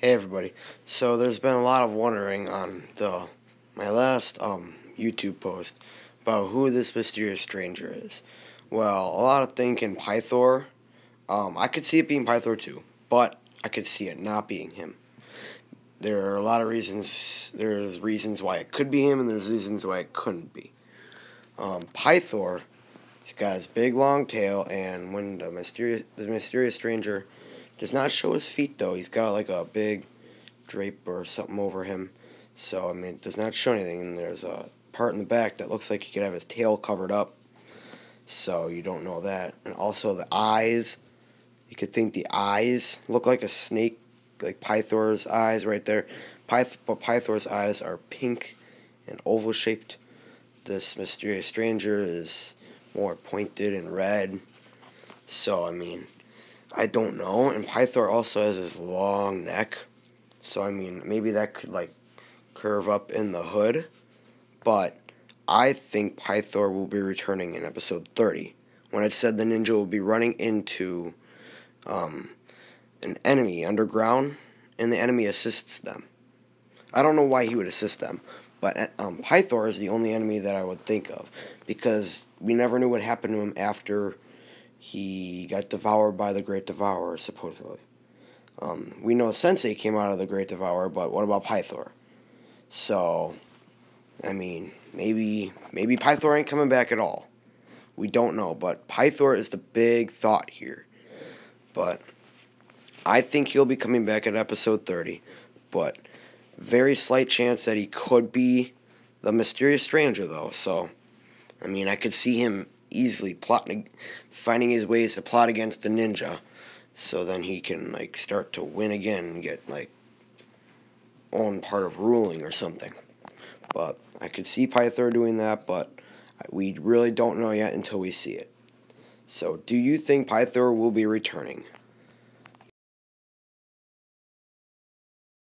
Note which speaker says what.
Speaker 1: Hey everybody. So there's been a lot of wondering on the my last um, YouTube post about who this mysterious stranger is. Well, a lot of thinking Pythor. Um, I could see it being Pythor too, but I could see it not being him. There are a lot of reasons. There's reasons why it could be him, and there's reasons why it couldn't be. Um, Pythor, he's got his big long tail, and when the mysterious the mysterious stranger does not show his feet though. He's got like a big drape or something over him. So I mean, it does not show anything. And there's a part in the back that looks like he could have his tail covered up. So you don't know that. And also the eyes. You could think the eyes look like a snake, like Pythor's eyes right there. Pyth- but Pythor's eyes are pink and oval shaped. This mysterious stranger is more pointed and red. So I mean, I don't know. And Pythor also has this long neck. So, I mean, maybe that could, like, curve up in the hood. But I think Pythor will be returning in episode 30. When it said the ninja will be running into um, an enemy underground, and the enemy assists them. I don't know why he would assist them, but um, Pythor is the only enemy that I would think of because we never knew what happened to him after he got devoured by the Great Devourer, supposedly. Um, we know Sensei came out of the Great Devourer, but what about Pythor? So, I mean, maybe maybe Pythor ain't coming back at all. We don't know, but Pythor is the big thought here. But I think he'll be coming back at episode 30, but very slight chance that he could be the mysterious stranger though. So, I mean, I could see him easily plotting, finding his ways to plot against the ninja, so then he can like start to win again and get like on part of ruling or something. But I could see Pythor doing that, but we really don't know yet until we see it. So, do you think Pythor will be returning?